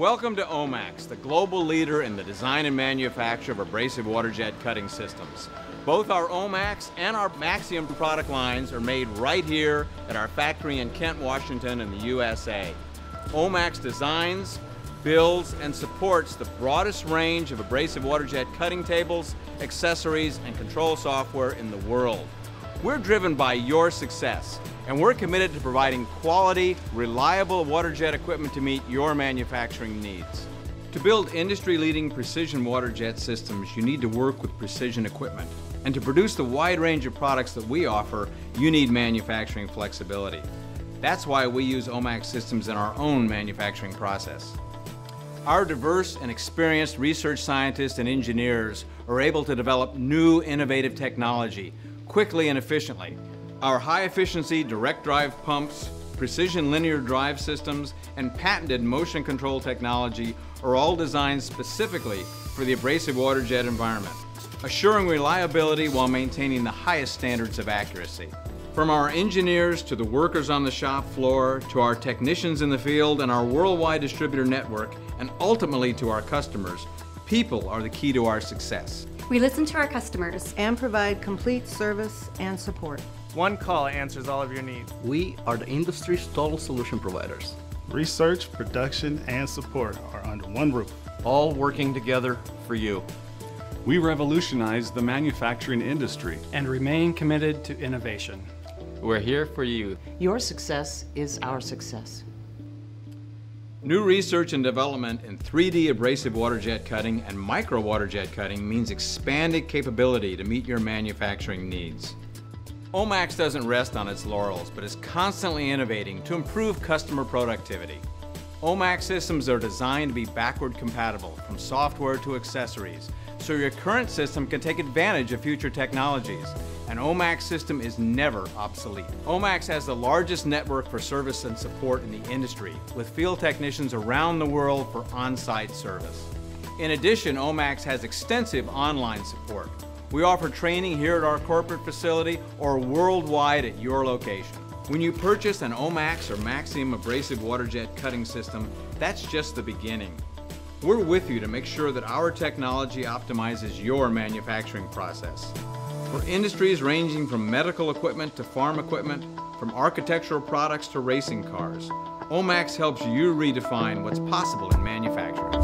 Welcome to OMAX, the global leader in the design and manufacture of abrasive water jet cutting systems. Both our OMAX and our MAXIEM product lines are made right here at our factory in Kent, Washington in the USA. OMAX designs, builds, and supports the broadest range of abrasive water jet cutting tables, accessories, and control software in the world. We're driven by your success, and we're committed to providing quality, reliable water jet equipment to meet your manufacturing needs. To build industry-leading precision water jet systems, you need to work with precision equipment. And to produce the wide range of products that we offer, you need manufacturing flexibility. That's why we use OMAX systems in our own manufacturing process. Our diverse and experienced research scientists and engineers are able to develop new innovative technology quickly and efficiently. Our high-efficiency direct drive pumps, precision linear drive systems, and patented motion control technology are all designed specifically for the abrasive water jet environment, assuring reliability while maintaining the highest standards of accuracy. From our engineers to the workers on the shop floor, to our technicians in the field and our worldwide distributor network, and ultimately to our customers, people are the key to our success. We listen to our customers and provide complete service and support. One call answers all of your needs. We are the industry's total solution providers. Research, production, and support are under one roof. All working together for you. We revolutionize the manufacturing industry and remain committed to innovation. We're here for you. Your success is our success. New research and development in 3D abrasive water jet cutting and micro water jet cutting means expanded capability to meet your manufacturing needs. OMAX doesn't rest on its laurels, but is constantly innovating to improve customer productivity. OMAX systems are designed to be backward compatible, from software to accessories, so your current system can take advantage of future technologies. An OMAX system is never obsolete. OMAX has the largest network for service and support in the industry, with field technicians around the world for on-site service. In addition, OMAX has extensive online support. We offer training here at our corporate facility or worldwide at your location. When you purchase an OMAX or MAXIEM abrasive water jet cutting system, that's just the beginning. We're with you to make sure that our technology optimizes your manufacturing process. For industries ranging from medical equipment to farm equipment, from architectural products to racing cars, OMAX helps you redefine what's possible in manufacturing.